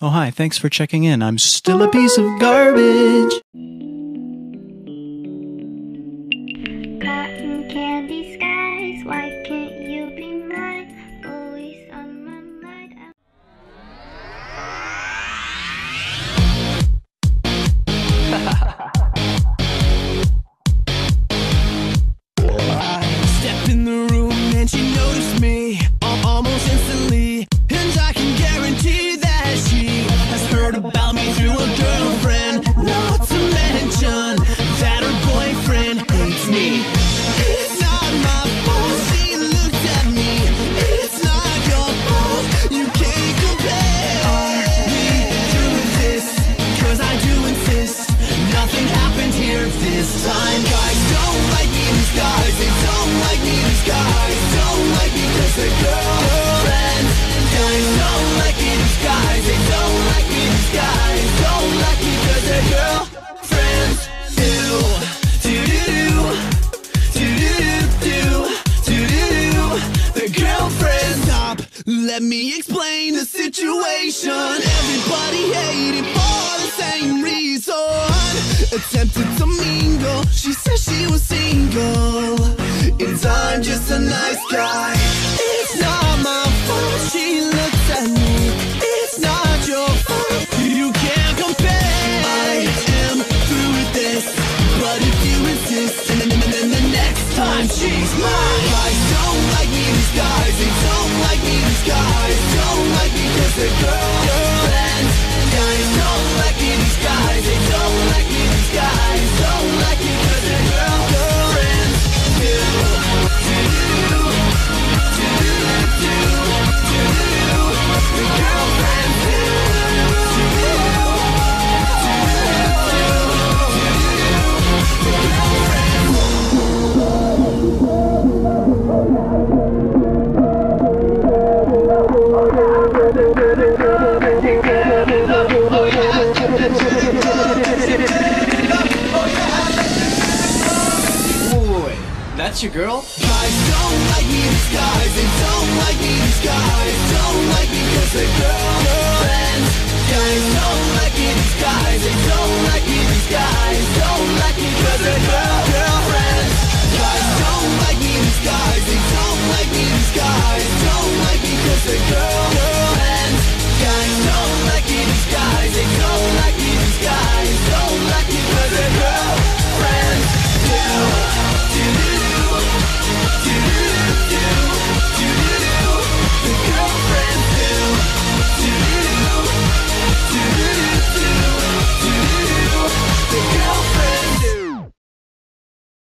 Oh, hi, thanks for checking in. I'm still a piece of garbage. Cotton candy guys don't like me cause their girlfriends. Guys don't like me, these guys, they don't like me, these guys don't like me cause their girlfriends. Do, do, do, do, do, do, do, do, the girlfriend. Stop, let me explain the situation. Everybody hated for the same reason. Attempted to mingle, she said she was single. And I'm just a nice guy. It's not my fault she looks at me. It's not your fault. You can't compare. I am through with this. But if you insist, then, then, then the next time she's mine. Guys don't like me, these guys. They don't like me, these guys. Don't like me got you, girl. Guys don't like me in disguise. They don't like me in disguise. Don't like me because they're. Guys don't like me in disguise. They don't